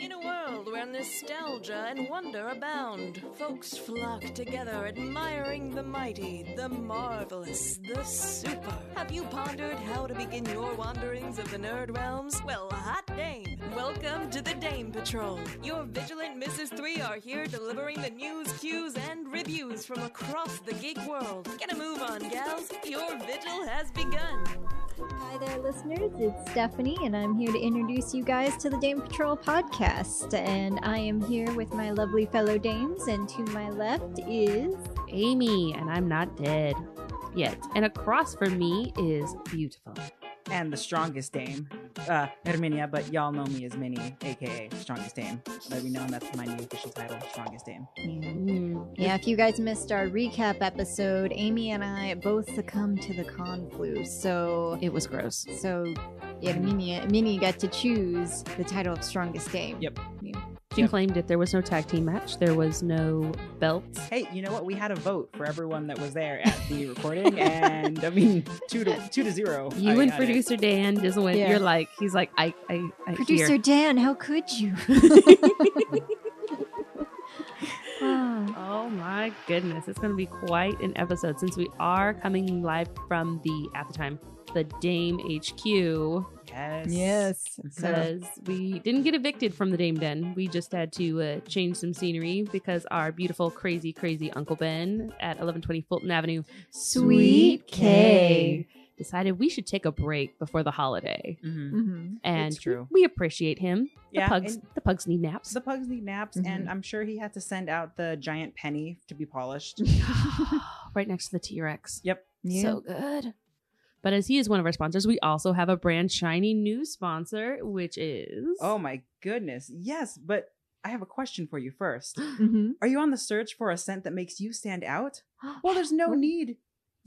In a world where nostalgia and wonder abound, folks flock together admiring the mighty, the marvelous, the super. Have you pondered how to begin your wanderings of the nerd realms? Well, hot dame! Welcome to the Dame Patrol. Your vigilant Mrs. 3 are here delivering the news, cues, and reviews from across the geek world. Get a move on, gals. Your vigil has begun. Hi there, listeners. It's Stephanie, and I'm here to introduce you guys to the Dame Patrol podcast. And I am here with my lovely fellow dames, and to my left is. Amy, and I'm not dead yet. And across from me is beautiful. And the strongest dame, uh, Herminia, but y'all know me as Minnie, aka Strongest Dame. Let me know and that's my new official title, Strongest Dame. Mm. Yeah, if you guys missed our recap episode, Amy and I both succumbed to the con flu. So, It was gross. so yeah, Minnie, Minnie got to choose the title of Strongest Dame. Yep. She claimed that there was no tag team match, there was no belts. Hey, you know what? We had a vote for everyone that was there at the recording, and I mean, two to two to zero. You I and got it. producer Dan just went. Yeah. You're like, he's like, I, I, I Producer hear. Dan, how could you? Ah. Oh my goodness, it's going to be quite an episode since we are coming live from the at the time the Dame HQ Yes. yes. because we didn't get evicted from the Dame Den. We just had to uh, change some scenery because our beautiful, crazy, crazy Uncle Ben at 1120 Fulton Avenue, Suite K. decided we should take a break before the holiday. Mhm. hmm And It's true. we appreciate him. The Yeah, pugs, and the pugs need naps. the pugs need naps, and I'm sure he had to send out the giant penny to be polished. right next to the T Rex. Yep. Yeah. So good. But as he is one of our sponsors, we also have a brand shiny new sponsor, which is Oh my goodness. Yes, but I have a question for you first. hmm Are you on the search for a scent that makes you stand out? Well, there's no need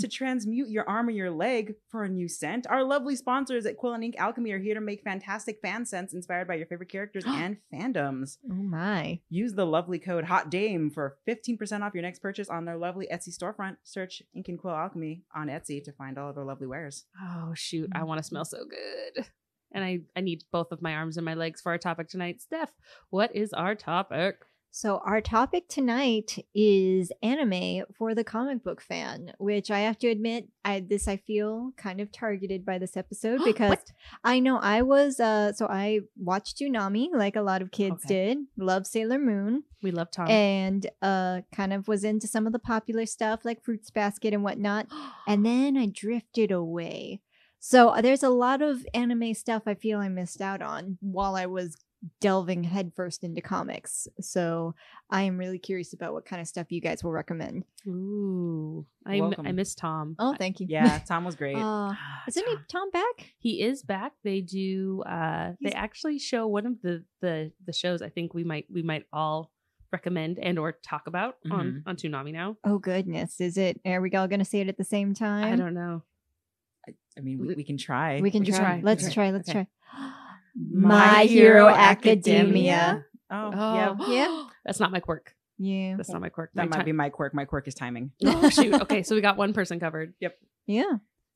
to transmute your arm or your leg for a new scent. Our lovely sponsors at Quill and Ink Alchemy are here to make fantastic fan scents inspired by your favorite characters and fandoms. Oh my. Use the lovely code Hot Dame for 15% off your next purchase on their lovely Etsy storefront. Search Ink and Quill Alchemy on Etsy to find all of their lovely wares. Oh shoot, I want to smell so good. And I, I need both of my arms and my legs for our topic tonight. Steph, what is our topic? So, our topic tonight is anime for the comic book fan, which I have to admit, I this I feel kind of targeted by this episode because I know I was uh so I watched Toonami like a lot of kids Okay. did, love Sailor Moon, We love Tom. and uh kind of was into some of the popular stuff like Fruits Basket and whatnot. and then I drifted away. So there's a lot of anime stuff I feel I missed out on while I was delving headfirst into comics. So I am really curious about what kind of stuff you guys will recommend. Ooh, I, m- Welcome. I miss Tom. Oh, thank you. Yeah, Tom was great. Uh, isn't he Tom back? he is back. They do. uh They actually show one of the the the shows. I think we might we might all recommend and or talk about on on Toonami now. Oh goodness, is it? Are we all going to say it at the same time? I don't know. I mean, we, we can try. We can We can try. try. Let's Okay. try. Let's Okay. try. My Hero Academia. Oh, yeah. Yeah. That's not my quirk. Yeah. That's not my quirk. That My might ti- be my quirk. My quirk is timing. Oh shoot. Okay, so we got one person covered. Yep. Yeah.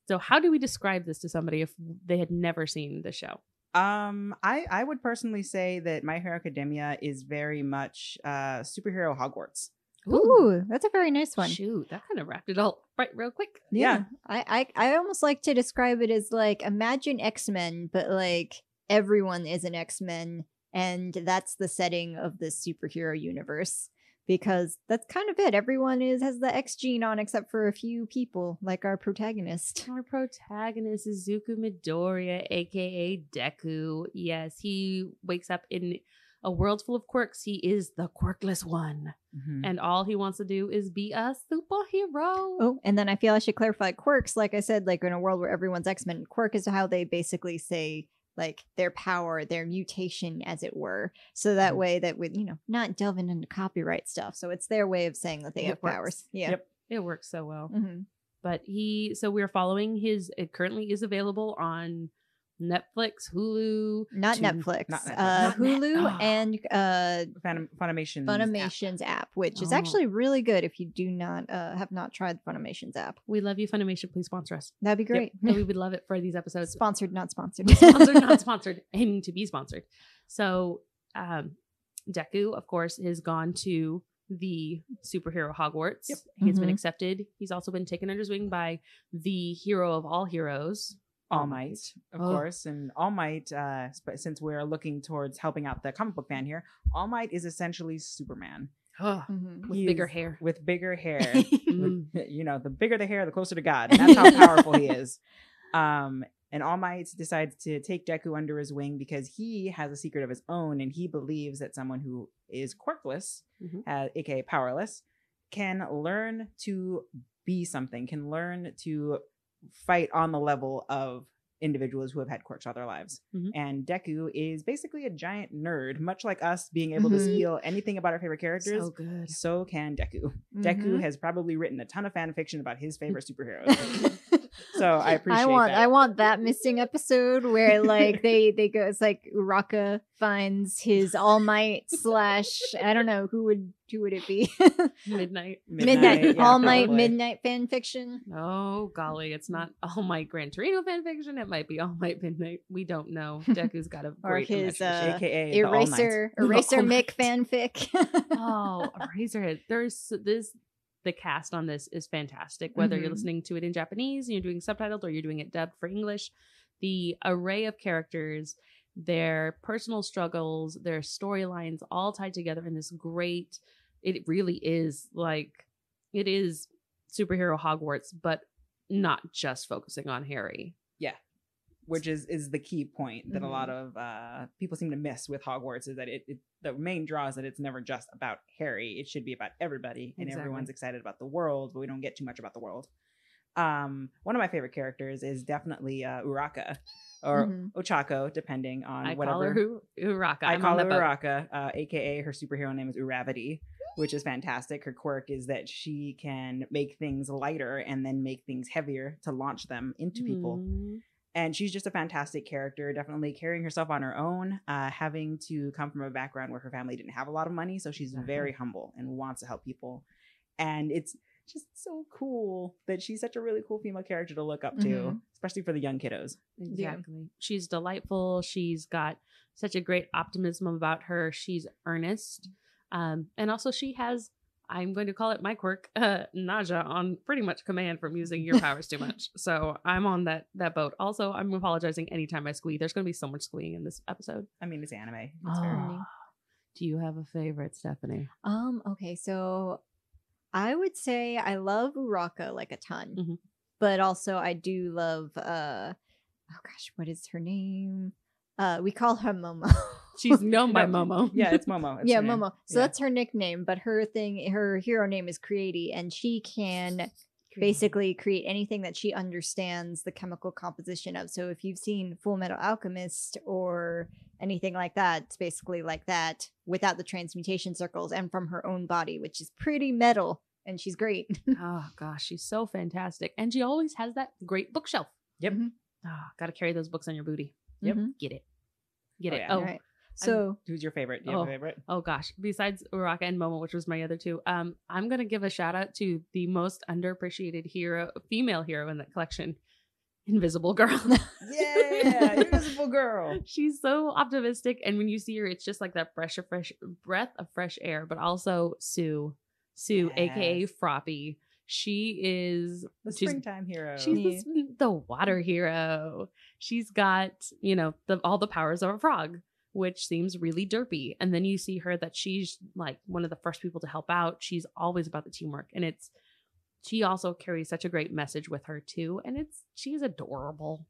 So how do we describe this to somebody if they had never seen the show? Um, I I would personally say that My Hero Academia is very much uh superhero Hogwarts. Ooh, that's a very nice one. Shoot, that kind of wrapped it all right real quick. Yeah. I, I I almost like to describe it as like imagine X-Men, but like everyone is an X-Men and that's the setting of the superhero universe. Because that's kind of it. Everyone is has the X gene on except for a few people, like our protagonist. Our protagonist is Izuku Midoriya, aka Deku. Yes, he wakes up in a world full of quirks. He is the quirkless one. Mhm. And all he wants to do is be a superhero. Oh, and then I feel I should clarify quirks. Like I said, like in a world where everyone's X Men, quirk is how they basically say like their power, their mutation, as it were. So that Mhm. way that would you know not delving into copyright stuff. So it's their way of saying that they It have works. powers. Yeah. Yep. It works so well. hmm But he, so we're following his, it currently is available on Netflix, Hulu. Not to- Netflix, not Netflix. uh, Not Net- Hulu, Oh. and uh, Funim- Funimation. Funimation's app. which is Oh. actually really good if you do not uh, have not tried the Funimation's app. We love you, Funimation. Please sponsor us. That'd be great. And we would love it for these episodes. Sponsored, not sponsored. sponsored, not sponsored, aiming to be sponsored. So um, Deku, of course, has gone to the superhero Hogwarts. Yep. He's been Mhm. accepted. He's also been taken under his wing by the hero of all heroes, All Might, of Oh. course, and All Might. Uh, sp- since we're looking towards helping out the comic book fan here, All Might is essentially Superman Mhm. with bigger hair. with bigger hair. Mm. With- you know, the bigger the hair, the closer to God. And that's how powerful he is. Um, and All Might decides to take Deku under his wing because he has a secret of his own, and he believes that someone who is quirkless, Mhm. uh, aka powerless, can learn to be something, can learn to fight on the level of individuals who have had quirks all their lives. Mhm. And Deku is basically a giant nerd, much like us being able to Mhm. steal anything about our favorite characters. So good. So can Deku. Deku Mhm. has probably written a ton of fan fiction about his favorite superheroes. so I appreciate I want that. I want that missing episode where like they they go it's like Uraka finds his All Might slash I don't know who would who would it be Midnight. Midnight, yeah, All Might. Midnight fan fiction. Oh golly, it's not All Might Gran Torino fanfiction. It might be All Might Midnight. We don't know. Deku's got a Or his, uh, AKA the All Might. Eraser The Eraser All Mick Might. fanfic. oh, Eraserhead. There's this. The cast on this is fantastic. Whether you're Mhm. listening to it in Japanese and you're doing subtitled, or you're doing it dubbed for English, the array of characters, their personal struggles, their storylines, all tied together in this great. It really is like it is superhero Hogwarts, but not just focusing on Harry. Which is is the key point that a lot Mm-hmm. of uh, people seem to miss with Hogwarts is that it, it the main draw is that it's never just about Harry. It should be about everybody, and Exactly. everyone's excited about the world, but we don't get too much about the world. Um, one of my favorite characters is definitely uh, Uraka or Mhm. Ochako, depending on I whatever. call her Uraka. I I'm call her. Uraka, uh, aka her superhero name is Uravity, which is fantastic. Her quirk is that she can make things lighter and then make things heavier to launch them into people Mm. And she's just a fantastic character definitely carrying herself on her own uh, having to come from a background where her family didn't have a lot of money so she's Exactly. very humble and wants to help people and it's just so cool that she's such a really cool female character to look up to Mhm. especially for the young kiddos Yeah. Exactly. She's delightful. She's got such a great optimism about her. She's earnest. Um, and also she has, I'm going to call it my quirk, uh, nausea on pretty much command from using your powers too much. So I'm on that that boat. Also, I'm apologizing anytime I squee. There's going to be so much squeeing in this episode. i mean it's anime it's fair. funny. Do you have a favorite, Stephanie? Um, okay, so I would say I love Uraka like a ton. Mhm. But also I do love uh oh gosh, what is her name? Uh we call her Momo. She's known by No, Momo. yeah it's momo It's yeah, her. Momo. So Yeah. that's her nickname, but her thing her hero name is Creati and she can basically create anything that she understands the chemical composition of. So if you've seen Full Metal Alchemist or anything like that, it's basically like that without the transmutation circles and from her own body, which is pretty metal. And she's great. Oh gosh, she's so fantastic. And she always has that great bookshelf. Yep. Mhm. Ah, gotta carry those books on your booty. Yep. Mhm. Get it. Get Oh, it. yeah. Oh, All right. So who's your favorite do you have Oh. a favorite Oh gosh, besides Uraka and Momo, which was my other two, um, I'm gonna give a shout out to the most underappreciated hero, female hero in that collection, Invisible Girl. yeah invisible girl She's so optimistic, and when you see her, it's just like that fresh, fresh breath of fresh air. But also Tsu, Tsu, aka Froppy. She is the springtime hero She's Yeah. the, the water hero. She's got, you know, the, all the powers of a frog, which seems really derpy. And then you see her that she's like one of the first people to help out. She's always about the teamwork. And it's, she also carries such a great message with her too. And it's, she's adorable.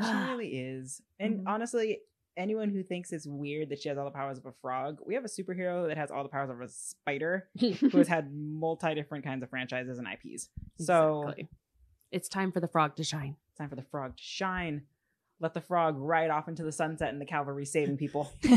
She really is. And Mhm. honestly, anyone who thinks it's weird that she has all the powers of a frog, we have a superhero that has all the powers of a spider who has had multi different kinds of franchises and IPs. So it's time for the frog to shine. it's time for the frog to shine. Let the frog ride off into the sunset and the cavalry saving people.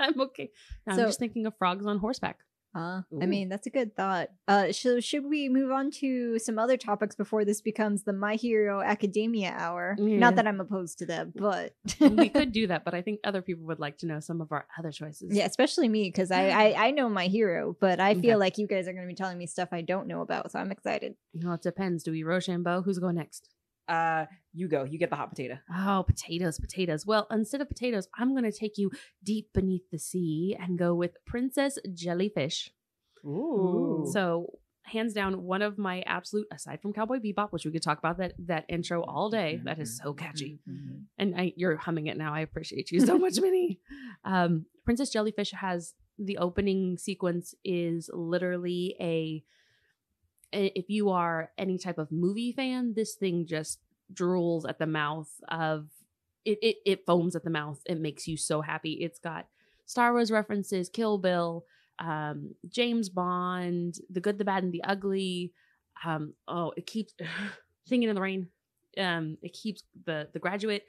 I'm okay. Now So- I'm just thinking of frogs on horseback. Uh, I Ooh. mean, that's a good thought. Uh, so should we move on to some other topics before this becomes the My Hero Academia hour? Yeah. Not that I'm opposed to that, but we could do that, but I think other people would like to know some of our other choices. yeah, especially me because I, I I know my hero, but I feel Okay. like you guys are going to be telling me stuff I don't know about, so I'm excited. Well, it depends. Do we Rochambeau? Who's going next? Uh, you go. You get the hot potato. Oh, potatoes, potatoes. Well, instead of potatoes, I'm going to take you deep beneath the sea and go with Princess Jellyfish. Ooh. So, hands down, one of my absolute, aside from Cowboy Bebop, which we could talk about that that intro all day. That is so catchy. Mhm. And I, you're humming it now. I appreciate you so much, Minnie. Um, Princess Jellyfish has the opening sequence is literally a. If you are any type of movie fan, this thing just drools at the mouth of it. It, it foams at the mouth. It makes you so happy. It's got Star Wars references, Kill Bill, um, James Bond, The Good, the Bad, and the Ugly. Um, oh, it keeps singing in the rain. Um, it keeps the the graduate.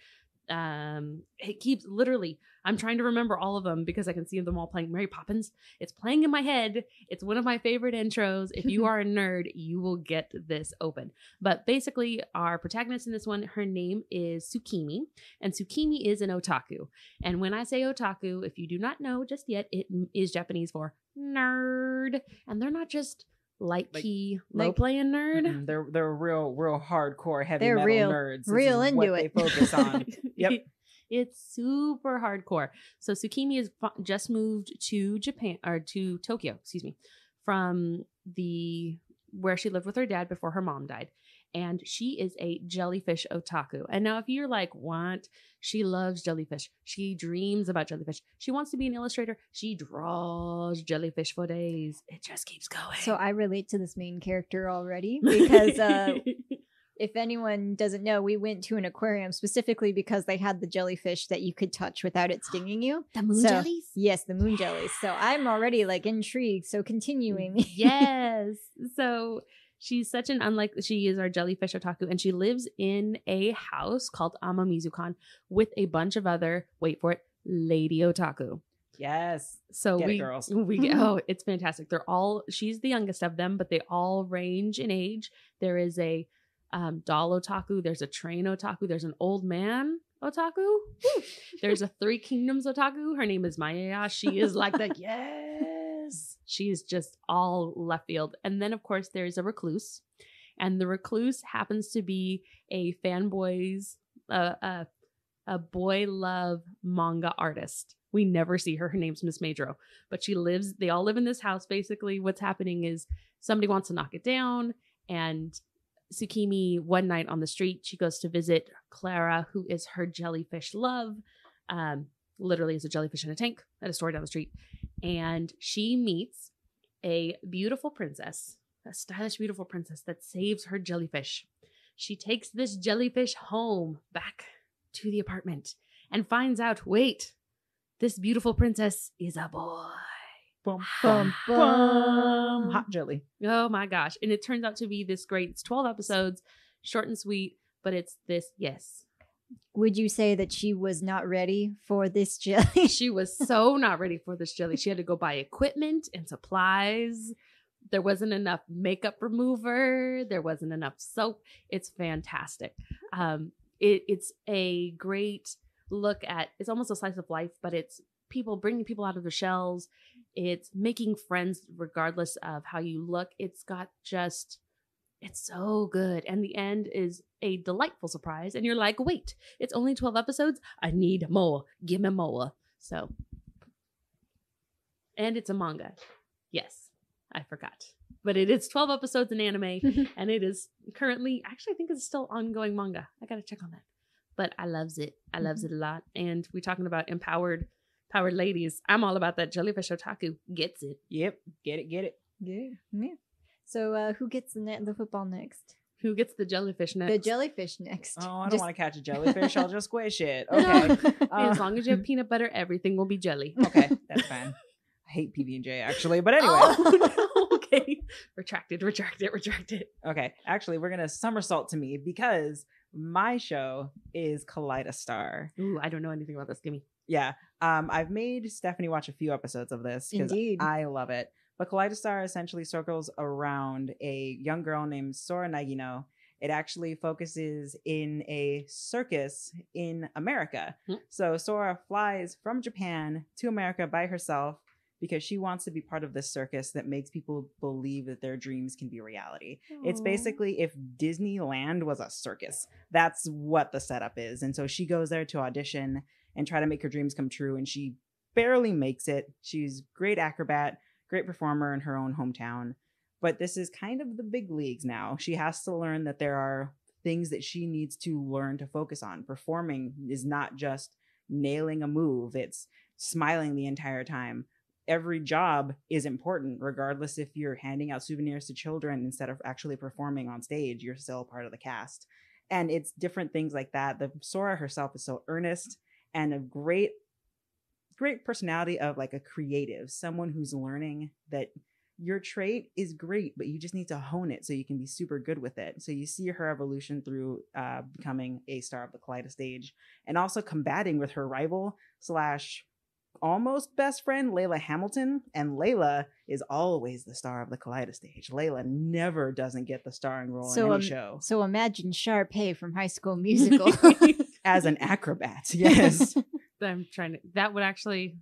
Um, it keeps literally. I'm trying to remember all of them because I can see them all playing. Mary Poppins. It's playing in my head. It's one of my favorite intros. If you are a nerd, you will get this open. But basically, our protagonist in this one, her name is Tsukimi, and Tsukimi is an otaku. And when I say otaku, if you do not know just yet, it is Japanese for nerd. And they're not just light Like- key, low like- playing nerd. Mhm. They're they're real real hardcore heavy They're metal real- nerds. This real is what into they it. focus on. Yep. It's super hardcore. So Tsukimi has just moved to Japan or to Tokyo, excuse me, from the where she lived with her dad before her mom died. And she is a jellyfish otaku. And now, if you're like, what? She loves jellyfish. She dreams about jellyfish. She wants to be an illustrator. She draws jellyfish for days. It just keeps going. So I relate to this main character already because uh, if anyone doesn't know, we went to an aquarium specifically because they had the jellyfish that you could touch without it stinging you. the moon so- jellies? Yes, the moon jellies. So I'm already like intrigued. So continuing. yes. So she's such an unlike she is our jellyfish otaku and she lives in a house called Amamizukan with a bunch of other wait for it lady otaku. Yes. So Get it, we girls. we get oh it's fantastic. They're all she's the youngest of them but they all range in age. There is a um, doll otaku, there's a train otaku, there's an old man otaku. There's a Three Kingdoms otaku. Her name is Maya. She is like the yes. She's just all left field. And then of course there's a recluse, and the recluse happens to be a fanboy's uh, uh, a boy love manga artist. We never see her. Her name's Miss Madro, but she lives. They all live in this house. Basically, what's happening is somebody wants to knock it down, and Tsukimi one night on the street, she goes to visit Clara, who is her jellyfish love. Um, literally is a jellyfish in a tank at a store down the street. And she meets a beautiful princess, a stylish, beautiful princess that saves her jellyfish. She takes this jellyfish home back to the apartment and finds out wait, this beautiful princess is a boy. Bum, Bum, bum. Hot jelly. Oh my gosh. And it turns out to be this great, it's 12 episodes, short and sweet, but it's this, yes. Would you say that she was not ready for this jelly? She was so not ready for this jelly. She had to go buy equipment and supplies. There wasn't enough makeup remover. There wasn't enough soap. It's fantastic. Um, it, it's a great look at. It's almost a slice of life, but it's people bringing people out of their shells. It's making friends regardless of how you look. It's got just. It's so good. And the end is a delightful surprise. And you're like, wait, it's only 12 episodes. I need more. Give me more. So, and it's a manga. Yes, I forgot. But it is 12 episodes in anime, and it is currently, actually, I think it's still ongoing manga. I gotta check on that. But I loves it. I loves mm-hmm. it a lot. And we're talking about empowered, empowered ladies. I'm all about that. Jellyfish Otaku gets it. Yep. Get it. Get it. yeah. yeah. So uh, who gets the net the football next? Who gets the jellyfish next? The jellyfish next. Oh, I don't Just- want to catch a jellyfish. I'll just squish it. Okay. Uh, as long as you have peanut butter, everything will be jelly. okay, that's fine. I hate PB and J actually, but anyway. Oh, no. okay. Retracted, retracted, retracted. Okay, actually, we're gonna somersault to me because my show is Kaleidostar. Ooh, I don't know anything about this. Give me. Yeah, um, I've made Stephanie watch a few episodes of this because Indeed. I love it. But Kaleidostar essentially circles around a young girl named Sora Naegino. It actually focuses in a circus in America. Hmm. So Sora flies from Japan to America by herself because she wants to be part of this circus that makes people believe that their dreams can be reality. It's basically if Disneyland was a circus. That's what the setup is. And so she goes there to audition and try to make her dreams come true and she barely makes it. She's great acrobat, great performer in her own hometown. But this is kind of the big leagues now. She has to learn that there are things that she needs to learn to focus on. Performing is not just nailing a move, it's smiling the entire time. Every job is important, regardless if you're handing out souvenirs to children instead of actually performing on stage, you're still part of the cast. And it's different things like that. The Sora herself is so earnest and a great, great personality of like a creative, someone who's learning that your trait is great, but you just need to hone it so you can be super good with it. So you see her evolution through uh, becoming a star of the Kaleido stage and also combating with her rival slash almost best friend, Layla Hamilton. And Layla is always the star of the Kaleido stage. Layla never doesn't get the starring role So, in any um, show So imagine Sharpay from High School Musical. as an acrobat. Yes. I'm trying to. That would actually.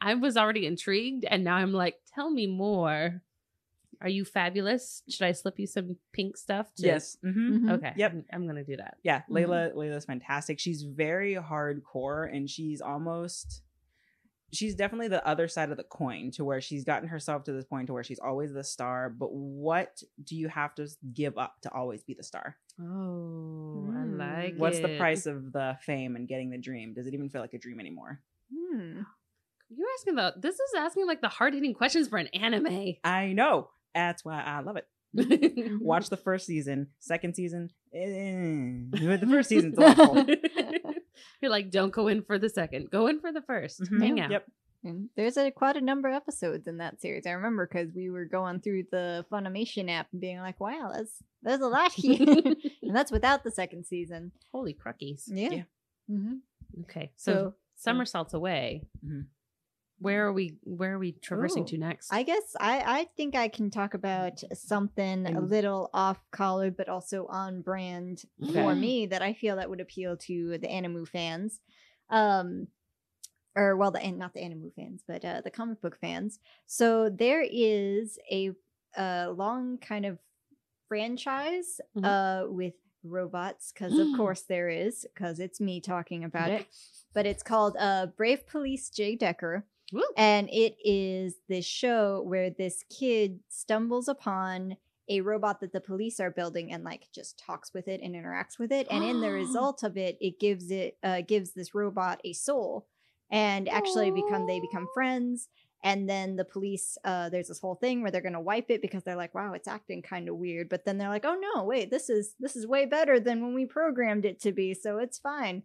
I was already intrigued, and now I'm like, tell me more. Are you fabulous? Should I slip you some pink stuff? To... yes. hmm Mhm. Okay. Yep. I'm, I'm gonna do that. Yeah, Mhm. Layla Layla's fantastic. She's very hardcore and she's almost she's definitely the other side of the coin to where she's gotten herself to this point to where she's always the star, but what do you have to give up to always be the star? Oh, Mm. I like What's the price of the fame and getting the dream? Does it even feel like a dream anymore? Hmm. You're asking the. This is asking like the hard hitting questions for an anime. I know. That's why I love it. Mm-hmm. Watch the first season, second season. Eh, the first season's awful. You're like, don't go in for the second. Go in for the 1st Mhm. Hang out. Yep. And there's a quite a number of episodes in that series. I remember because we were going through the Funimation app and being like, "Wow, that's there's a lot here," and that's without the second season. Holy cruckies. Yeah. Yeah. hmm Okay. So, So, somersaults away. Mhm. Where are we? Where are we traversing Ooh. to next? I guess I I think I can talk about something a little off color, but also on brand for me that I feel that would appeal to the Animu fans. Um, or well, the not the anime fans, but uh, the comic book fans. So there is a, a long kind of franchise Mhm. uh with robots because of course there is because it's me talking about it but it's called uh brave police J-Decker Woo. and it is this show where this kid stumbles upon a robot that the police are building and like just talks with it and interacts with it and in the result of it it gives it uh gives this robot a soul and actually become they become friends and then the police uh there's this whole thing where they're going to wipe it because they're like wow it's acting kind of weird but then they're like oh no wait this is this is way better than when we programmed it to be so it's fine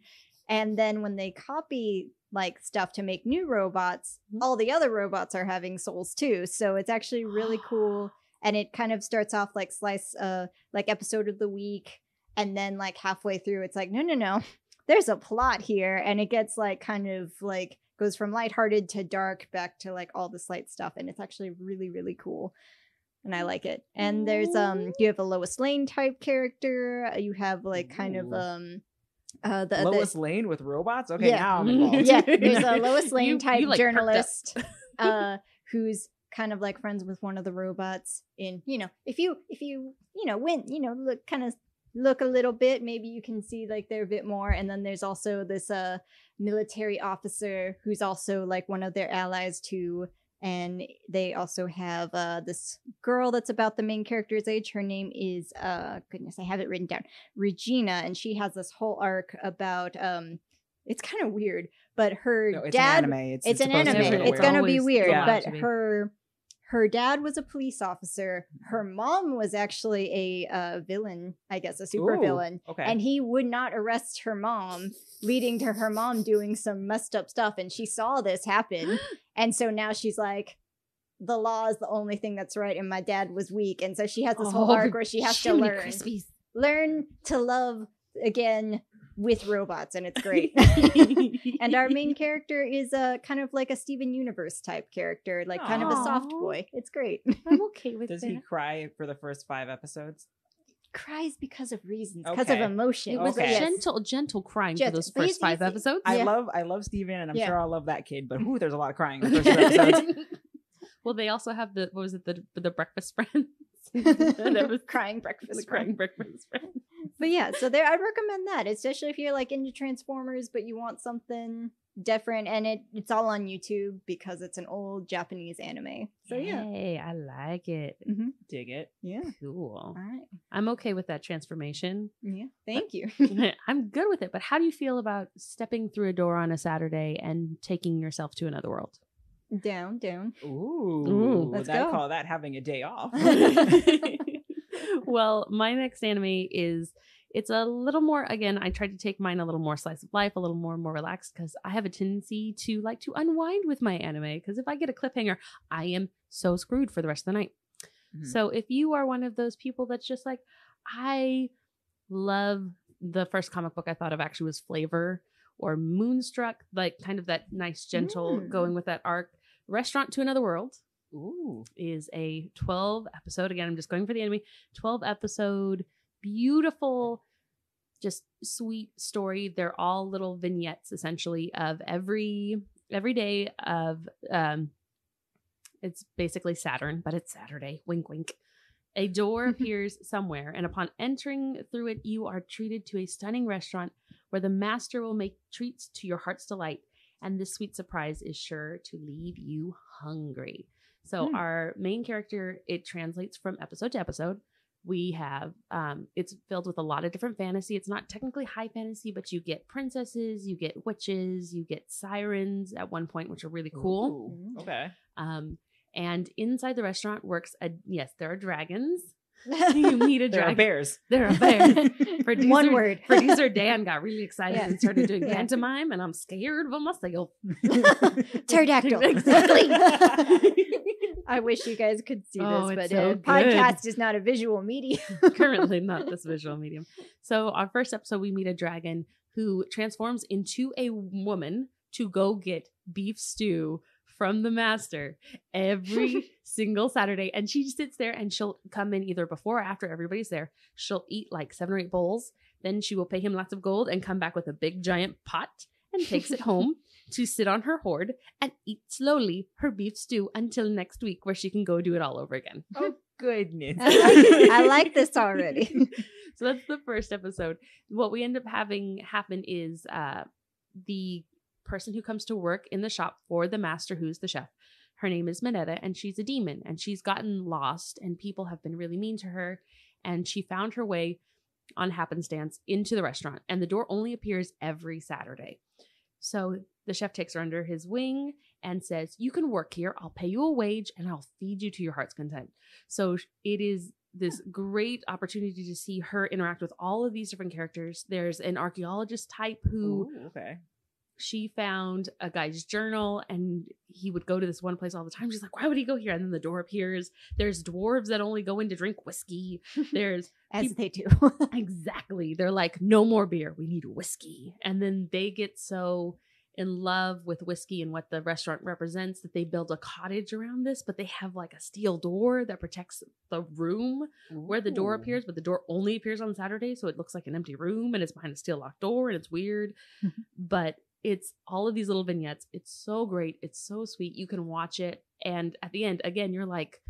and then when they copy like stuff to make new robots Mhm. all the other robots are having souls too so it's actually really cool and it kind of starts off like slice uh like episode of the week and then like halfway through it's like no no no there's a plot here and it gets like kind of like goes from lighthearted to dark back to like all this light stuff and it's actually really really cool and I like it. And there's um you have a Lois Lane type character, you have like kind of um uh the, the Lois Lane with robots? Okay, Yeah. now I'm involved. yeah, there's a Lois Lane You- type you, like, journalist uh who's kind of like friends with one of the robots in you know if you if you you know win you know look kind of look a little bit maybe you can see like they're a bit more and then there's also this uh military officer who's also like one of their allies too and they also have uh this girl that's about the main character's age her name is uh goodness i have it written down regina and she has this whole arc about um it's kind of weird but her No, it's dad an anime. It's, it's an supposed to anime. It's gonna be weird, allowed but her her dad was a police officer. Her mom was actually a uh, villain, I guess, a super Ooh, villain, Okay. and he would not arrest her mom, leading to her mom doing some messed up stuff. And she saw this happen, and so now she's like. The law is the only thing that's right, and my dad was weak, and so she has this whole Oh, arc where she has to learn Crispies. learn to love again with robots, and it's great. and our main character is a kind of like a Steven Universe type character, like kind of a soft boy. It's great. I'm okay with Does that. he cry for the first five episodes? Cries because of reasons, because of emotion. It was Okay. Yes. gentle, gentle crying Gentle, for those first five he's- episodes. I Yeah. love I love Steven and I'm Yeah. sure I'll love that kid, but whew, there's a lot of crying in the first episodes. Well, they also have the what was it the the breakfast friends. that was crying breakfast. the breakfast. crying breakfast friends. But yeah, so there I'd recommend that, especially if you're like into Transformers, but you want something different, and it it's all on YouTube because it's an old Japanese anime. So yeah, Yay, I like it. hmm Dig it. yeah. Cool. All right, I'm okay with that transformation. yeah. Thank you. I'm good with it. But how do you feel about stepping through a door on a Saturday and taking yourself to another world? Down, down. Ooh. Ooh. Let's I go. call that having a day off. well, my next anime is it's a little more again, I tried to take mine a little more slice of life, a little more more relaxed because I have a tendency to like to unwind with my anime because if I get a cliffhanger, I am so screwed for the rest of the night. Mhm. So if you are one of those people that's just like, I love the first comic book I thought of actually was Flavor or Moonstruck, like kind of that nice, gentle Mm. going with that arc. Restaurant to Another World Ooh. is a 12 episode. Again, I'm just going for the enemy. 12 episode, beautiful, just sweet story. They're all little vignettes essentially of every every day of um it's basically Saturn, but it's Saturday. Wink wink. A door appears somewhere, and upon entering through it, you are treated to a stunning restaurant where the master will make treats to your heart's delight, and this sweet surprise is sure to leave you hungry. So Hmm. our main character, it translates from episode to episode. We have um it's filled with a lot of different fantasy. It's not technically high fantasy, but you get princesses, you get witches, you get sirens at one point, which are really cool. Ooh. Okay. Um and inside the restaurant works a yes, there are dragons. you meet a dragon. There are bears. There are bears. Producer, One word. Producer Dan got really excited Yeah. and started doing Yeah. pantomime, and I'm scared of myself. Oh. Pterodactyl. Exactly. I wish you guys could see Oh, this, but so a podcast is not a visual medium. Currently not this visual medium. So our first episode, we meet a dragon who transforms into a woman to go get beef stew from the master every single Saturday. And she sits there and she'll come in either before or after everybody's there. She'll eat like seven or eight bowls. Then she will pay him lots of gold and come back with a big giant pot and takes it home to sit on her hoard and eat slowly her beef stew until next week where she can go do it all over again. Oh goodness. I like, I like this already. so that's the first episode. What we end up having happen is uh, the person who comes to work in the shop for the master, who's the chef. Her name is Minetta, and she's a demon, and she's gotten lost, and people have been really mean to her. And she found her way on happenstance into the restaurant, and the door only appears every Saturday. So the chef takes her under his wing and says, You can work here. I'll pay you a wage and I'll feed you to your heart's content. So it is this great opportunity to see her interact with all of these different characters. There's an archaeologist type who Ooh, okay. She found a guy's journal and he would go to this one place all the time. She's like, why would he go here? And then the door appears. There's dwarves that only go in to drink whiskey. There's As they do. exactly. They're like, no more beer. We need whiskey. And then they get so in love with whiskey and what the restaurant represents that they build a cottage around this, but they have like a steel door that protects the room where the door appears, but the door only appears on Saturday, so it looks like an empty room and it's behind a steel locked door and it's weird. but it's all of these little vignettes. It's so great. It's so sweet. You can watch it, and at the end, again, you're like,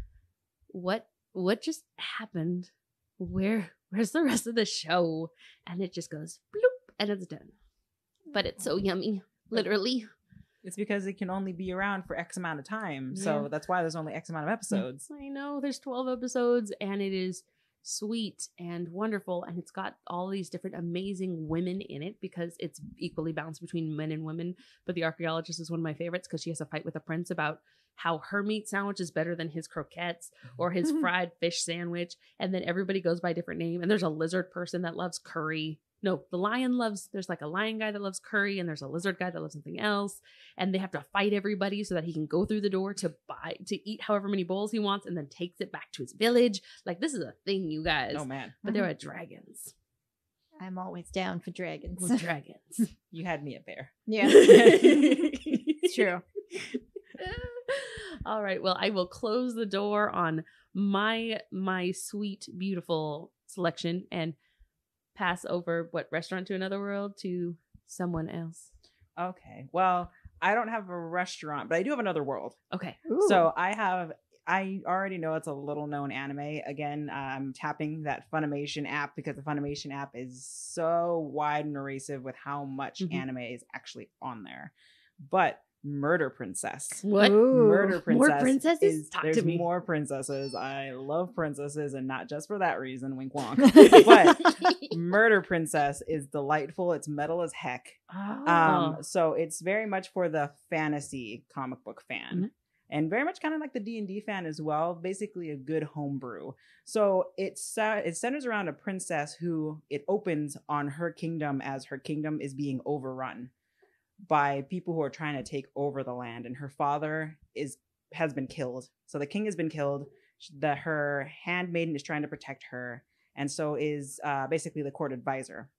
"What? What just happened? Where? Where's the rest of the show?" And it just goes bloop, and it's done. But it's so yummy, literally. It's because it can only be around for X amount of time. So Yeah. that's why there's only X amount of episodes. I know there's 12 episodes and it is sweet and wonderful and it's got all these different amazing women in it because it's equally balanced between men and women but the archaeologist is one of my favorites because she has a fight with a prince about how her meat sandwich is better than his croquettes or his fried fish sandwich and then everybody goes by a different name and there's a lizard person that loves curry no the lion loves there's like a lion guy that loves curry and there's a lizard guy that loves something else and they have to fight everybody so that he can go through the door to buy to eat however many bowls he wants and then takes it back to his village. Like this is a thing you guys. Oh man, but there mm-hmm. are dragons. I'm always down for dragons. with dragons. You had me at bear. yeah, it's true. all right well i will close the door on my my sweet beautiful selection and pass over what restaurant to another world to someone else Okay. Well, I don't have a restaurant, but I do have another world. Okay. Ooh. So I have. I already know it's a little known anime. Again, I'm tapping that Funimation app because the Funimation app is so wide and erasive with how much Mhm. anime is actually on there. But Murder Princess. What? Ooh. Murder More Princess. princesses? Is, Talk there's to me. more princesses. I love princesses, and not just for that reason. Wink wonk. but Murder Princess is delightful. It's metal as heck. Oh. Um, so it's very much for the fantasy comic book fan. Mhm. And very much kind of like the D and D fan as well. Basically, a good homebrew. So it's uh, it centers around a princess who it opens on her kingdom as her kingdom is being overrun by people who are trying to take over the land, and her father is has been killed. So the king has been killed. The her handmaiden is trying to protect her, and so is uh, basically the court advisor.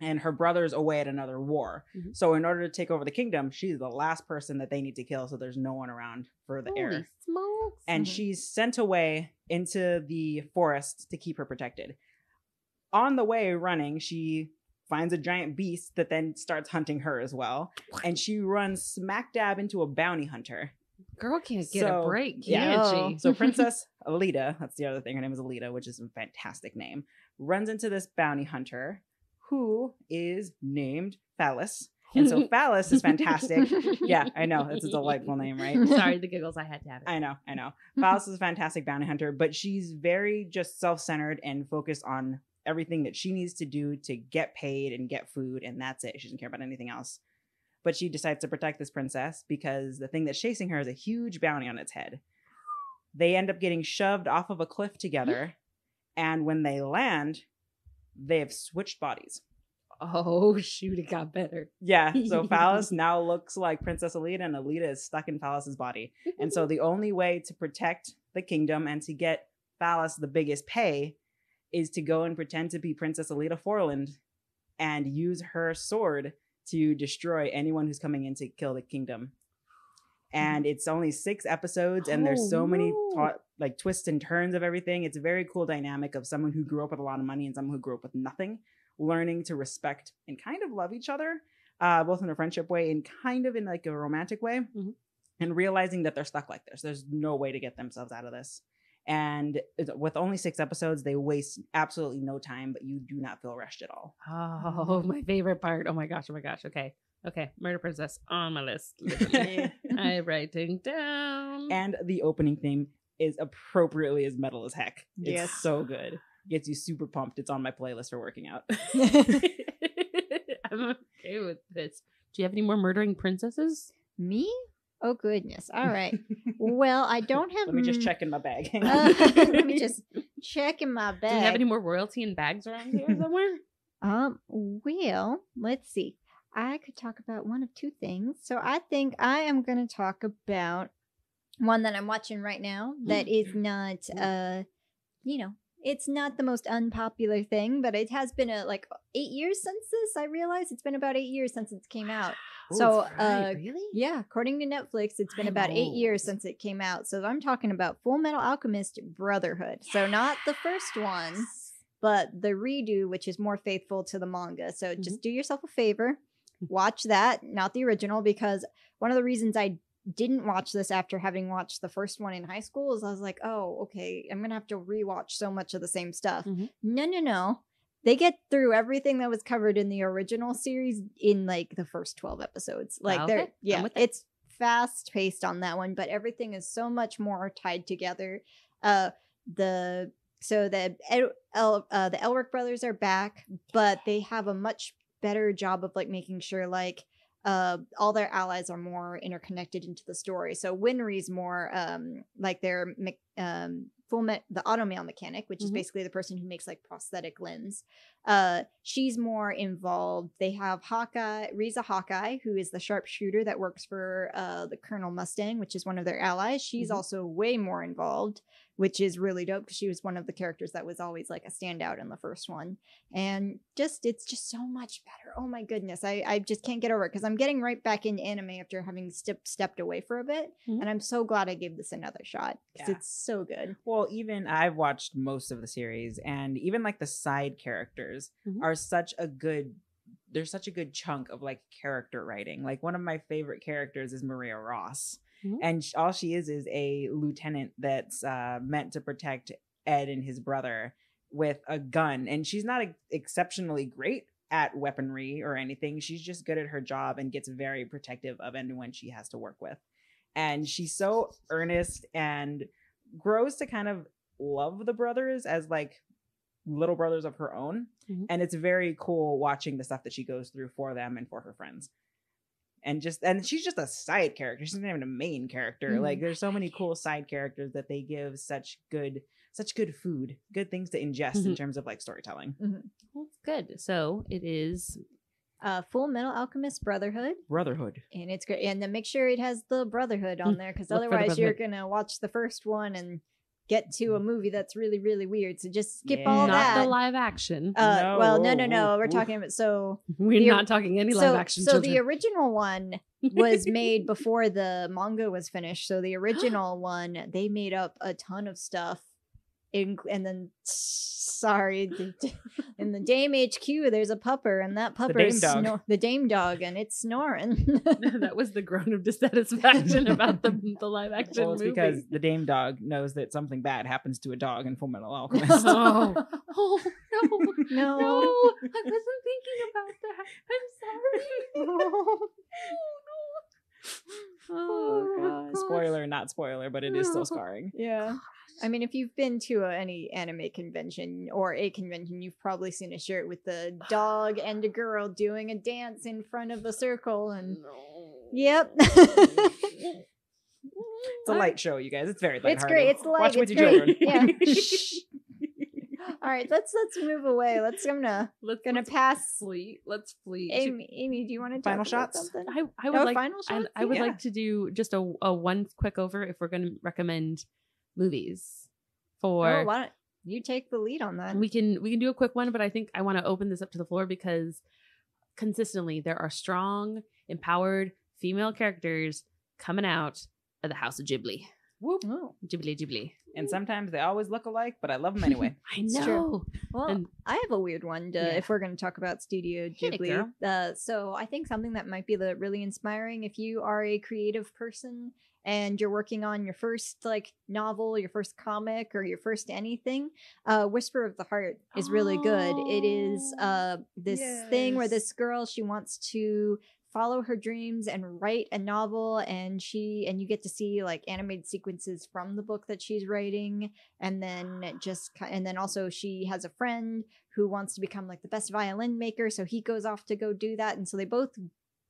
And her brother's away at another war. Mhm. So in order to take over the kingdom, she's the last person that they need to kill. So there's no one around for the Holy heir smokes. and Mhm. she's sent away into the forest to keep her protected. On the way running, she finds a giant beast that then starts hunting her as well, and she runs smack dab into a bounty hunter. Girl can't get So, a break, yeah. she? Oh. So Princess Alita, that's the other thing. Her name is Alita, which is a fantastic name. Runs into this bounty hunter who is named Falis. And so Falis is fantastic. yeah, I know. It's a delightful name, right? Sorry, the giggles. I had to have it. I know, I know. Falis is a fantastic bounty hunter, but she's very just self-centered and focused on everything that she needs to do to get paid and get food, and that's it. She doesn't care about anything else. But she decides to protect this princess because the thing that's chasing her is a huge bounty on its head. They end up getting shoved off of a cliff together, and when they land, they have switched bodies. Oh shoot, it got better. Yeah, so Falis now looks like Princess Alita, and Alita is stuck in Falis's body. And so the only way to protect the kingdom and to get Falis the biggest pay is to go and pretend to be Princess Alita Forland and use her sword to destroy anyone who's coming in to kill the kingdom. And it's only six episodes, and there's Oh, so many ta- like twists and turns of everything. It's a very cool dynamic of someone who grew up with a lot of money and someone who grew up with nothing, learning to respect and kind of love each other, uh, both in a friendship way and kind of in like a romantic way Mhm. and realizing that they're stuck like this. There's no way to get themselves out of this. And with only six episodes, they waste absolutely no time, but you do not feel rushed at all. Oh, my favorite part. Oh my gosh. Oh my gosh. Okay. Okay. Murder Princess on my list. I'm writing down. and the opening theme is appropriately as metal as heck. It's Yes. so good. Gets you super pumped. It's on my playlist for working out. I'm okay with this. Do you have any more murdering princesses? Me? Oh goodness. All right. Well, I don't have. Let me just check in my bag. Uh, let me just check in my bag. Do you have any more royalty in bags around here somewhere? Um, well, let's see. I could talk about one of two things. So I think I am going to talk about one that I'm watching right now that is not uh you know, it's not the most unpopular thing, but it has been a like 8 years since this. I realize it's been about 8 years since it came out. So, uh, really? Yeah, according to Netflix, it's been I'm about eight years since it came out. So I'm talking about Full Metal Alchemist Brotherhood. So not the first one, but the redo, which is more faithful to the manga. So just do yourself a favor, watch that, not the original, because one of the reasons I didn't watch this after having watched the first one in high school is I was like, oh, okay, I'm gonna have to rewatch so much of the same stuff. Mhm. No, no, no. They get through everything that was covered in the original series in like the first 12 episodes. Like okay. they're yeah, it. it's fast paced on that one, but everything is so much more tied together. Uh the so the El, El, uh, the Elric brothers are back, but they have a much better job of like making sure like uh all their allies are more interconnected into the story. So Winry's more um like their um full me- the automail mechanic, which is Mhm. basically the person who makes like prosthetic limbs. Uh she's more involved. They have Hawkeye, Riza Hawkeye, who is the sharpshooter that works for uh the Colonel Mustang, which is one of their allies. She's Mhm. also way more involved which is really dope because she was one of the characters that was always like a standout in the first one. And just it's just so much better. Oh my goodness. I, I just can't get over it because I'm getting right back into anime after having step, stepped away for a bit. Mhm. And I'm so glad I gave this another shot because Yeah. it's so good. Well, even I've watched most of the series, and even like the side characters Mhm. are such a good there's such a good chunk of like character writing. Like one of my favorite characters is Maria Ross, Mhm. and sh- all she is is a lieutenant that's uh, meant to protect Ed and his brother with a gun, and she's not ex- exceptionally great at weaponry or anything. She's just good at her job and gets very protective of anyone she has to work with. And she's so earnest and grows to kind of love the brothers as like little brothers of her own. Mhm. And it's very cool watching the stuff that she goes through for them and for her friends. And just and she's just a side character. She's not even a main character. Mhm. Like there's so many cool side characters that they give such good such good food, good things to ingest in Mhm. terms of like storytelling. Well, good. So it is. Uh, Full Metal Alchemist Brotherhood, Brotherhood. and it's great. And then make sure it has the Brotherhood on Mm, there, because for the otherwise you're gonna watch the first one and get to a movie that's really really weird. So just skip all not that. the live action. uh, No, well, no, no, no. We're oof. talking about so We're the- not talking any live so, action. so children. the original one was made before the manga was finished. So the original one, they made up a ton of stuff. In, and then, sorry, in the Dame HQ, there's a pupper, and that pupper Dame is dog. snor- the Dame dog, and it's snoring. that was the groan of dissatisfaction about the, the live action Well, it's movie. because the Dame dog knows that something bad happens to a dog in Full Metal oh, Alchemist. oh, oh no, no, no, I wasn't thinking about that. I'm sorry. Oh no. Oh, oh gosh. spoiler, not spoiler, but it is still scarring. Yeah. I mean, if you've been to a, any anime convention or a convention, you've probably seen a shirt with the dog and a girl doing a dance in front of a circle. And no. yep, It's a light show, you guys. It's very light. it's great. It's light. Watch it with it's your great. children. Yeah. All right, let's let's move away. Let's. I'm gonna Let's, gonna let's pass. fleet. Let's fleet. Amy, Amy, do you want to Final talk about shots? something? I, I would Oh, like final I. I would Yeah. like to do just a, a one quick over if we're going to recommend movies for Oh, why don't you take the lead on that? we can we can do a quick one but i think i want to open this up to the floor because consistently there are strong empowered female characters coming out of the house of ghibli Whoop. Oh, ghibli ghibli And sometimes they always look alike, but I love them anyway. i know true. well, And- I have a weird one to, Yeah. if we're going to talk about Studio Hit it, Ghibli. uh, so I think something that might be the, really inspiring if you are a creative person and you're working on your first like novel, your first comic, or your first anything. Uh, Whisper of the Heart is really good. It is Oh, uh, this thing where this girl she wants to follow her dreams and write a novel and she and you get to see like animated sequences from the book that she's writing and then it just and then also she has a friend who wants to become like the best violin maker so he goes off to go do that and so they both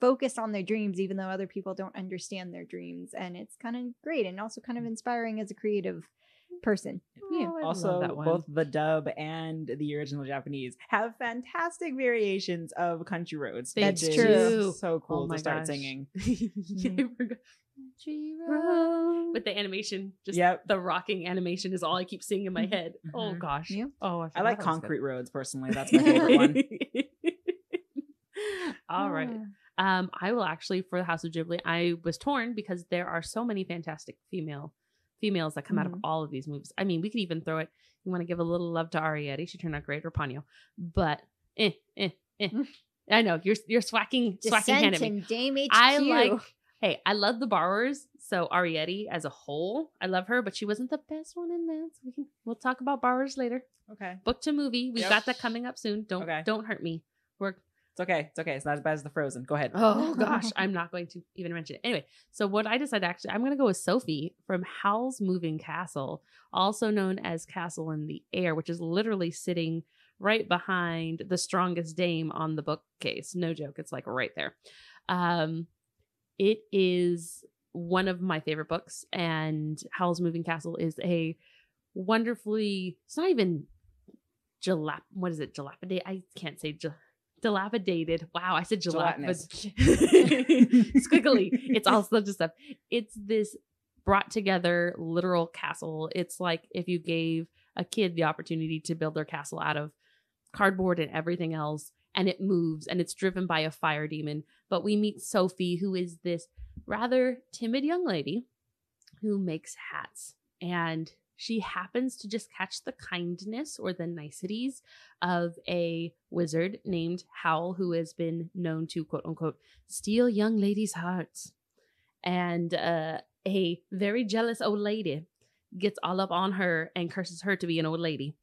focus on their dreams even though other people don't understand their dreams and it's kind of great and also kind of mm. inspiring as a creative person yeah Oh, also, that one. both the dub and the original Japanese have fantastic variations of country roads. That's which is true. So oh cool Oh to start gosh. singing. Yeah, Country road. with the animation just Yep. the rocking animation is all i keep seeing in my mm-hmm. head oh Mhm. gosh Yeah. oh I forgot like that was good. concrete roads personally. That's my favorite one. all right ah. Um, I will actually for the House of Ghibli. I was torn because there are so many fantastic female females that come out of Mhm. all of these movies. I mean, we could even throw it. You want to give a little love to Arrietty? She turned out great, or Ponyo, but eh, eh, eh. I know you're you're swacking swacking hand Descent at me. Dame HQ. I like. Hey, I love the borrowers. So Arrietty as a whole, I love her, but she wasn't the best one in that. So we can we'll talk about borrowers later. Okay. Book to movie. We've Yep. got that coming up soon. Don't Okay. don't hurt me. We're It's okay. It's okay. It's not as bad as the Frozen. Go ahead. Oh gosh, I'm not going to even mention it. Anyway, so what I decided actually, I'm going to go with Sophie from Howl's Moving Castle, also known as Castle in the Air, which is literally sitting right behind The Strongest Dame on the bookcase. No joke, it's like right there. Um, it is one of my favorite books, and Howl's Moving Castle is a wonderfully. It's not even dilap. What is it? Dilapidate. I can't say. Dilapidated. Wow, I said Gelatinous. Squiggly. It's all sorts of stuff. It's this brought together literal castle. It's like if you gave a kid the opportunity to build their castle out of cardboard and everything else, and it moves and it's driven by a fire demon. But we meet Sophie, who is this rather timid young lady who makes hats. And she happens to just catch the kindness or the niceties of a wizard named Howl, who has been known to quote unquote steal young ladies' hearts. And uh, a very jealous old lady gets all up on her and curses her to be an old lady.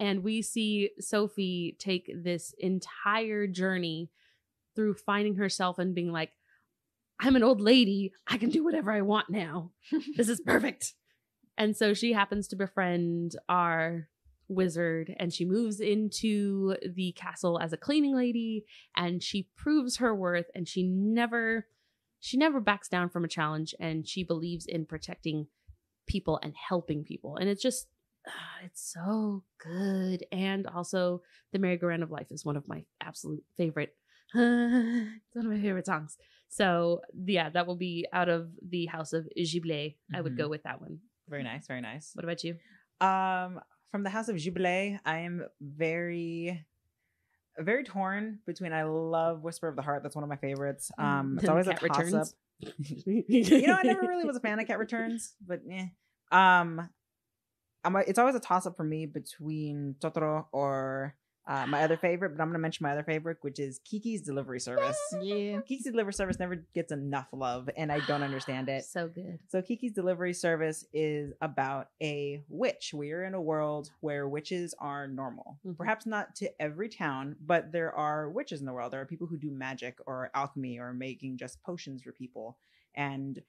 And we see Sophie take this entire journey through finding herself and being like, I'm an old lady. I can do whatever I want now. This is perfect. And so she happens to befriend our wizard and she moves into the castle as a cleaning lady and she proves her worth and she never she never backs down from a challenge and she believes in protecting people and helping people. And it's just ah, it's so good. And also the merry-go-round of life is one of my absolute favorite it's one of my favorite songs. So yeah that will be out of the house of giblet i would go with that one Very nice, very nice. what about you Um, from the House of Jubilee, I am very, very torn between. I love Whisper of the Heart. That's one of my favorites. Um, it's always a Cat toss up. Returns. You know, I never really was a fan of Cat Returns, but eh. Um, I'm a, it's always a toss up for me between Totoro or uh, my other favorite. But I'm gonna mention my other favorite, which is Kiki's Delivery Service. Yeah. Kiki's Delivery Service never gets enough love, and I don't understand it. so good So Kiki's Delivery Service is about a witch. We are in a world where witches are normal. Mhm. Perhaps not to every town, but there are witches in the world. There are people who do magic or alchemy or making just potions for people. And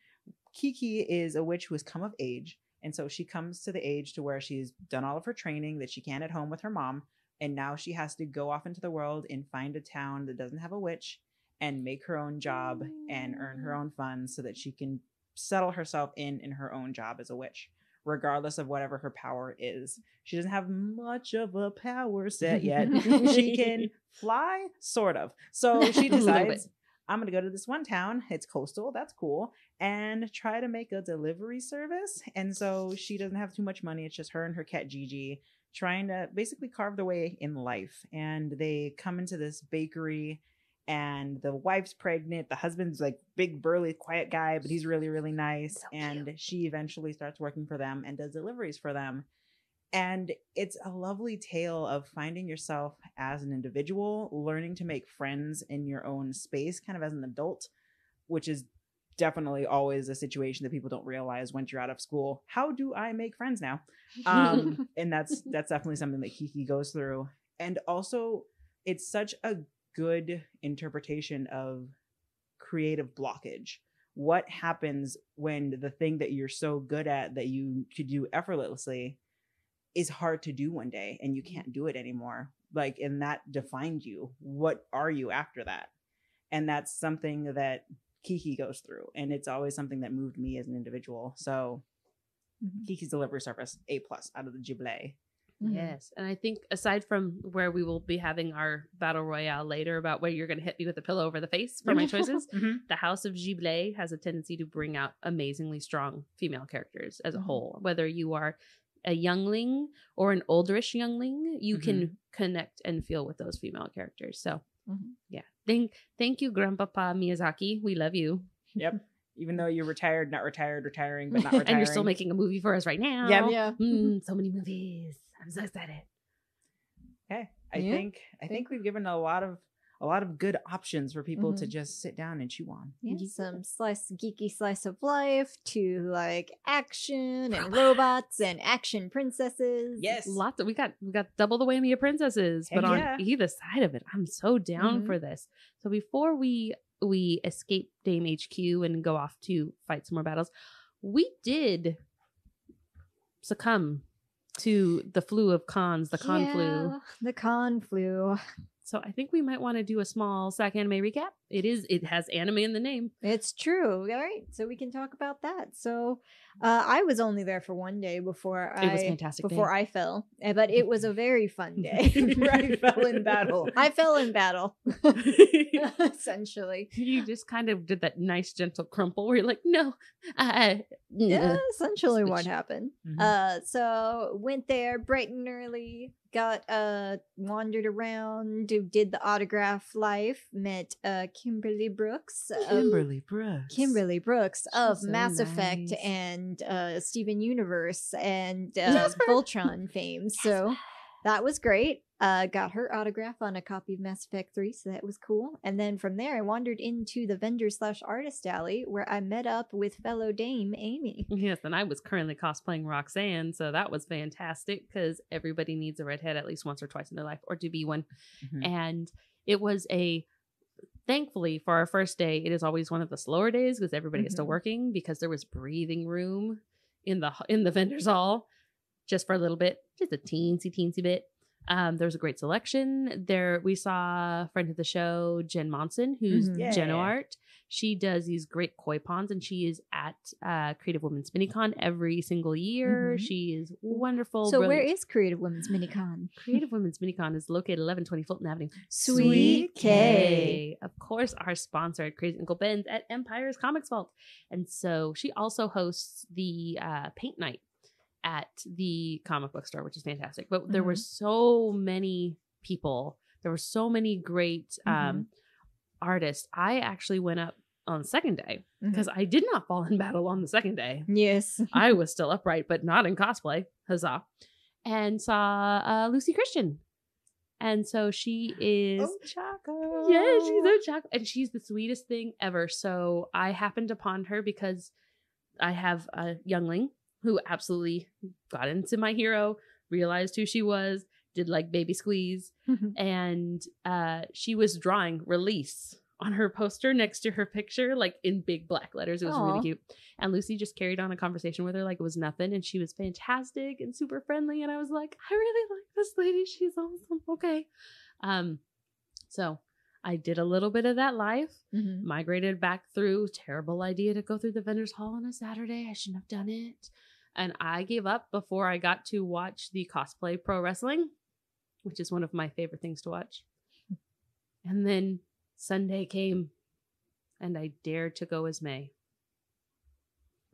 Kiki is a witch who has come of age. And so she comes to the age to where she's done all of her training that she can at home with her mom. And now she has to go off into the world and find a town that doesn't have a witch and make her own job and earn her mm. own funds so that she can settle herself in in her own job as a witch regardless of whatever her power is. She doesn't have much of a power set yet. She can fly sort of. So she A little bit. decides i'm going to go to this one town. It's coastal. That's cool. And try to make a delivery service. And so she doesn't have too much money. It's just her and her cat Jiji trying to basically carve their way in life and they come into this bakery and the wife's pregnant the husband's like big burly quiet guy but he's really really nice So and she eventually starts working for them and does deliveries for them. And it's a lovely tale of finding yourself as an individual learning to make friends in your own space kind of as an adult which is definitely always a situation that people don't realize once you're out of school how do i make friends now? Um and that's that's definitely something that kiki goes through. And also it's such a good interpretation of creative blockage. What happens when the thing that you're so good at that you could do effortlessly is hard to do one day and you can't do it anymore? Like and that defined you. What are you after that? And that's something that kiki goes through and it's always something that moved me as an individual so Mhm. kiki's delivery service a plus out of the jubilee Mhm. Yes. And I think aside from where we will be having our battle royale later about where you're going to hit me with a pillow over the face for my choices, Mhm. the House of Giblet has a tendency to bring out amazingly strong female characters as a Mhm. whole. Whether you are a youngling or an olderish youngling, you can connect and feel with those female characters. So, Mhm. yeah. Thank, thank you, Grandpapa Miyazaki. We love you. yep even though you're retired not retired retiring but not retiring And you're still making a movie for us right now. Yeah. Yeah. Mm, so many movies. I'm so excited. Okay. I Yeah. think I think we've given a lot of a lot of good options for people to Mhm. just sit down and chew on. Yeah, Yeah. some slice geeky slice of life to like action and robots and action princesses. Yes. lots of we got we got double the whammy of princesses but on yeah. either side of it i'm so down Mhm. for this so before we we escape dame hq and go off to fight some more battles we did succumb to the flu of cons the con flu The con flu. So i think we might want to do a small sack anime recap it is it has anime in the name It's true. All right. So we can talk about that. So uh, I was only there for one day before It was I fantastic before day. I fell. Uh, But it was a very fun day. I fell in battle. I fell in battle. essentially. you just kind of did that nice gentle crumple where you're like no uh, Yeah, essentially what Switch. happened. Mhm. Uh so went there bright and early, got uh wandered around, did the autograph life, met uh Kimberly Brooks. of- Kimberly Brooks. Kimberly Brooks of so Mass Effect and uh, Steven Universe and uh, Voltron fame. So that was great. Uh, got her autograph on a copy of Mass Effect 3, so that was cool. And then from there, I wandered into the vendor slash artist alley where I met up with fellow Dame Amy. Yes, and I was currently cosplaying Roxanne, so that was fantastic because everybody needs a redhead at least once or twice in their life, or to be one. Mhm. And it was a thankfully for our first day, it is always one of the slower days because everybody is still Mhm. working because there was breathing room in the in the vendors hall just for a little bit, just a teensy teensy bit. Um, there was a great selection. There we saw a friend of the show, Jen Monson, who's Mhm. Yeah. Geno Art. She does these great koi ponds, and she is at uh, Creative Women's MiniCon every single year. Mhm. She is wonderful. So where brilliant. is Creative Women's Minicon? Creative Women's MiniCon is located 1120 Fulton Avenue. Suite K. Of course, our sponsor at Crazy Uncle Ben's at Empire's Comics Vault. And so she also hosts the uh, paint night at the comic book store, which is fantastic. But there were Mhm. so many people, there were so many great um, artists. I actually went up on the second day because I did not fall in battle on the second day. Yes. I was still upright, but not in cosplay. Huzzah. And saw uh, Luci Christian. And so she is. Oh, Chaco. Yeah, she's a. And she's the sweetest thing ever. So I happened upon her because I have a youngling who absolutely got into my hero, realized who she was, did like baby squeeze, and uh she was drawing release on her poster next to her picture like in big black letters. It was Aw. really cute. And Luci just carried on a conversation with her like it was nothing and she was fantastic and super friendly and i was like i really like this lady. She's awesome. Okay. Um so i did a little bit of that live Mhm. migrated back through terrible idea to go through the vendors hall on a saturday. I shouldn't have done it and i gave up before i got to watch the cosplay pro wrestling which is one of my favorite things to watch and then sunday came and i dared to go as may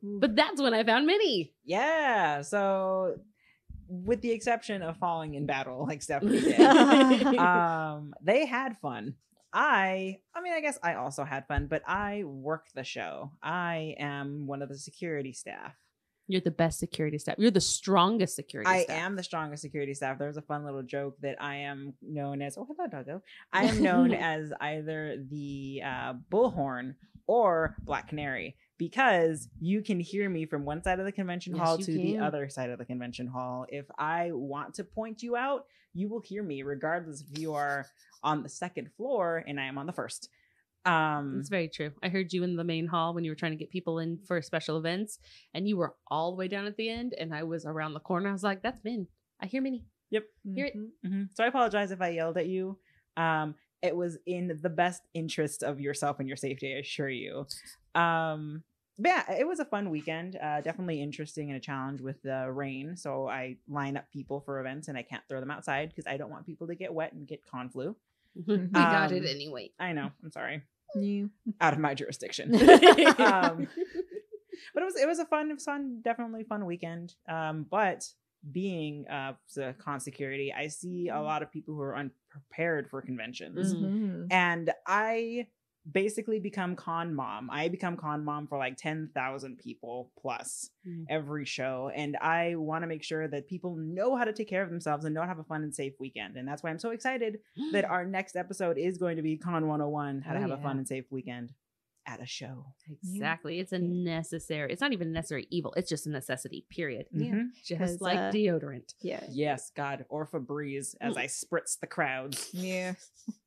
but that's when i found minnie Yeah. So, with the exception of falling in battle, like Stephanie did, um, they had fun. I, I mean, I guess I also had fun, but I work the show. I am one of the security staff. You're the best security staff you're the strongest security staff. I staff am the strongest security staff. There's a fun little joke that I am known as. Oh, hello, doggo. I am known as either the uh, bullhorn or Black Canary because you can hear me from one side of the convention Yes, hall to the other side of the convention hall. If I want to point you out, you will hear me regardless if you are on the second floor and I am on the first. Um, It's very true. I heard you in the main hall when you were trying to get people in for special events, and you were all the way down at the end, and I was around the corner. I was like, "That's Min. I hear Minnie." Yep, hear it. Mhm. Mhm. So I apologize if I yelled at you. Um, it was in the best interest of yourself and your safety, I assure you. Um, but yeah, it was a fun weekend. Uh, definitely interesting and a challenge with the rain. So I line up people for events and I can't throw them outside because I don't want people to get wet and get con flu. we got it Um, anyway. I know. I'm sorry. You. Out of my jurisdiction. um, but it was it was a fun, fun, definitely fun weekend. Um, but being uh the con security, I see a lot of people who are unprepared for conventions, Mhm. Mhm. and I basically become con mom. I become con mom for like ten thousand people plus Mm. every show, and I want to make sure that people know how to take care of themselves and know how to have a fun and safe weekend. And that's why I'm so excited that our next episode is going to be Con 101 how to Oh, have a fun and safe weekend at a show. exactly. It's a necessary. It's not even a necessary evil. It's just a necessity. Period. Yeah. Mhm. Just 'Cause, like uh, deodorant. Yeah. Yes, God, or Febreze as I spritz the crowds. Yeah.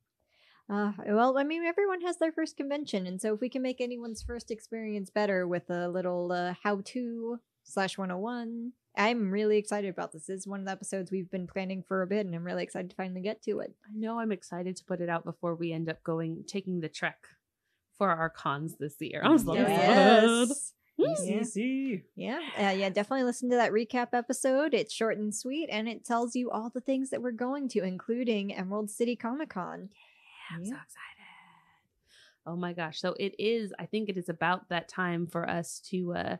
Uh, well, I mean, everyone has their first convention, and so if we can make anyone's first experience better with a little uh, how-to slash 101, I'm really excited about this. This is one of the episodes we've been planning for a bit, and I'm really excited to finally get to it. I know I'm excited to put it out before we end up going taking the trek for our cons this year. I'm so excited. ECC. Yeah, uh, yeah, definitely listen to that recap episode. It's short and sweet, and it tells you all the things that we're going to, including Emerald City Comic Con. I'm so excited. Oh my gosh. So it is, I think it is about that time for us to uh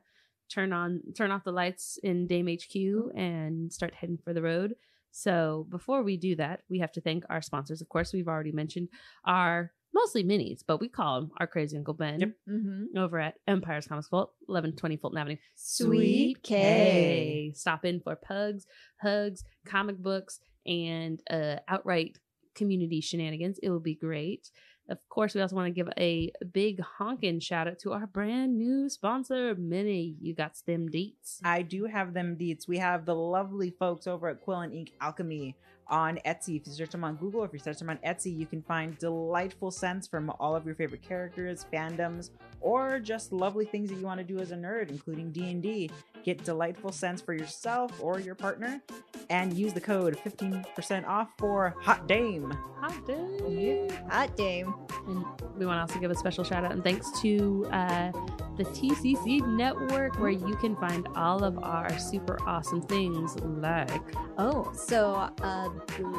turn on turn off the lights in Dame HQ and start heading for the road. So before we do that, we have to thank our sponsors. Of course, we've already mentioned our mostly minis, but we call them our crazy Uncle Ben Yep. Mm-hmm. over at Empire's Comics Vault, 1120 Fulton Avenue. Suite K. Stop in for pugs, hugs, comic books, and uh, outright community shenanigans. It will be great. Of course, we also want to give a big honkin' shout out to our brand new sponsor, Mini. You got them deets. I do have them deets. We have the lovely folks over at Quill and Ink Alchemy on Etsy. If you search them on Google, if you search them on Etsy, you can find delightful scents from all of your favorite characters, fandoms, or just lovely things that you want to do as a nerd, including D&D. Get delightful scents for yourself or your partner and use the code 15% off for Hot Dame. Hot day. Hot dame. And we want to also give a special shout out and thanks to uh, the TCC network, where you can find all of our super awesome things like Oh, so uh,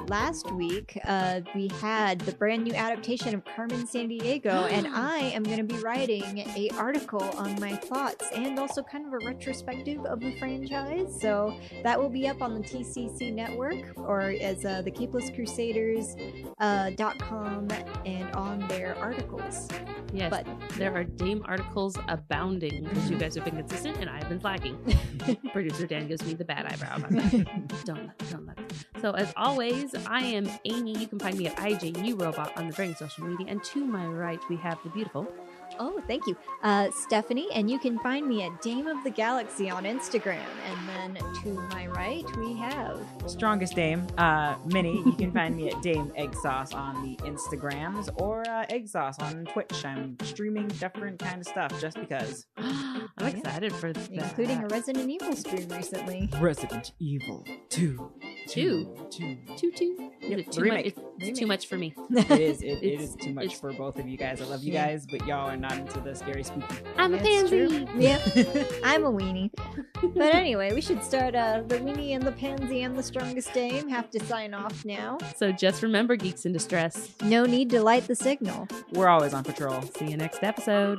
last week uh, we had the brand new adaptation of Carmen Sandiego, and I am going to be writing a article on my thoughts and also kind of a retrospective of the franchise. So that will be up on the TCC network or as uh, the Capeless Crusaders uh, dot com and on their articles. yes, But there are Dame articles abounding because you guys have been consistent and I've been flagging. Producer Dan gives me the bad eyebrow. don't let, don't let. So as always, I am Amy. You can find me at IJU Robot on the Brain social media, and to my right we have the beautiful. Oh, thank you. Uh, Stephanie, and you can find me at Dame of the Galaxy on Instagram. And then to my right, we have. Strongest Dame, uh, Minnie. You can find me at Dame Egg Sauce on the Instagrams or uh, Egg Sauce on Twitch. I'm streaming different kind of stuff just because. I'm Yeah. excited for that. including a Resident Evil stream recently. Resident Evil 2. Two. 2. Choo choo. Yep, Is it too much? remake. It's, it's Remake. too much for me. It is. It, it It's- too much for both of you guys. I love you Yeah. guys, but y'all are not into the scary spooky. I'm a That's true. pansy. Yep, I'm a weenie. But anyway, we should start. Uh, the weenie and the pansy and the strongest dame have to sign off now. So just remember, geeks in distress. No need to light the signal. We're always on patrol. See you next episode.